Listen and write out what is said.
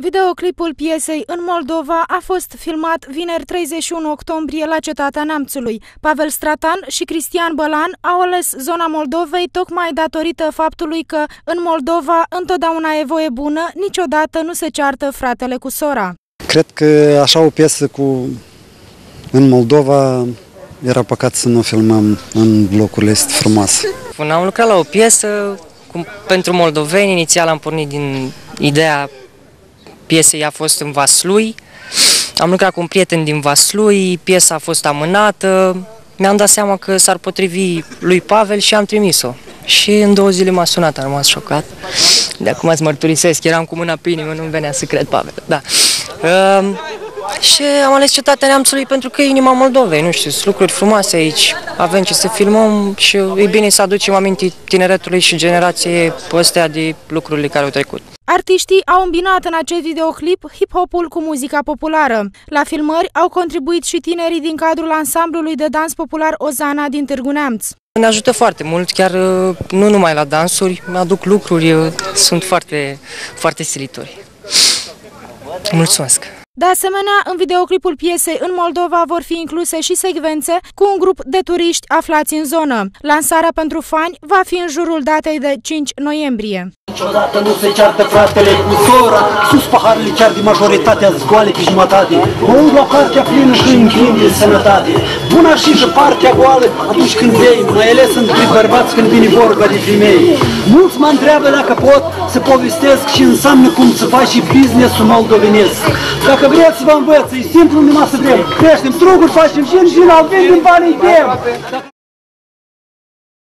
Videoclipul piesei în Moldova a fost filmat vineri 31 octombrie la Cetatea Neamțului. Pavel Stratan și Cristian Bălan au ales zona Moldovei tocmai datorită faptului că în Moldova întotdeauna e voie bună, niciodată nu se ceartă fratele cu sora. Cred că așa o piesă cu în Moldova era păcat să nu filmăm în locurile este frumoase. Am lucrat la o piesă cu, pentru moldoveni, inițial am pornit din ideea piesei a fost în Vaslui. Am lucrat cu un prieten din Vaslui, piesa a fost amânată, mi-am dat seama că s-ar potrivi lui Pavel și am trimis-o. Și în două zile m-a sunat, am rămas șocat. De acum îți mărturisesc, eram cu mâna pe inimă, nu venea să cred Pavel. Da. Uh, și am ales cetatea Neamțului pentru că e inima Moldovei, nu știu, sunt lucruri frumoase aici, avem ce să filmăm și e bine să aducem aminte tineretului și generației ăstea de lucrurile care au trecut. Artiștii au îmbinat în acest videoclip hip-hopul cu muzica populară. La filmări au contribuit și tinerii din cadrul ansamblului de dans popular Ozana din Târgu Neamț. Ne ajută foarte mult, chiar nu numai la dansuri, mi-aduc lucruri, sunt foarte, foarte silitori. Mulțumesc! De asemenea, în videoclipul piesei în Moldova vor fi incluse și secvențe cu un grup de turiști aflați în zonă. Lansarea pentru fani va fi în jurul datei de 5 noiembrie. Niciodată nu se ceartă fratele cu sora Sus paharele chiar de majoritatea zgoale pe jumătate Mă ud la partea plină și închin de sănătate Buna și și partea goală atunci când vei Mai ales între bărbați când vine vorba de femei Mulți mă întreabă dacă pot să povestesc Și înseamnă cum să faci și business-ul moldovenesc Dacă vreți să vă învăț, e simplu numai să vrem Creștem. Struguri, facem și în și la vindem banii dem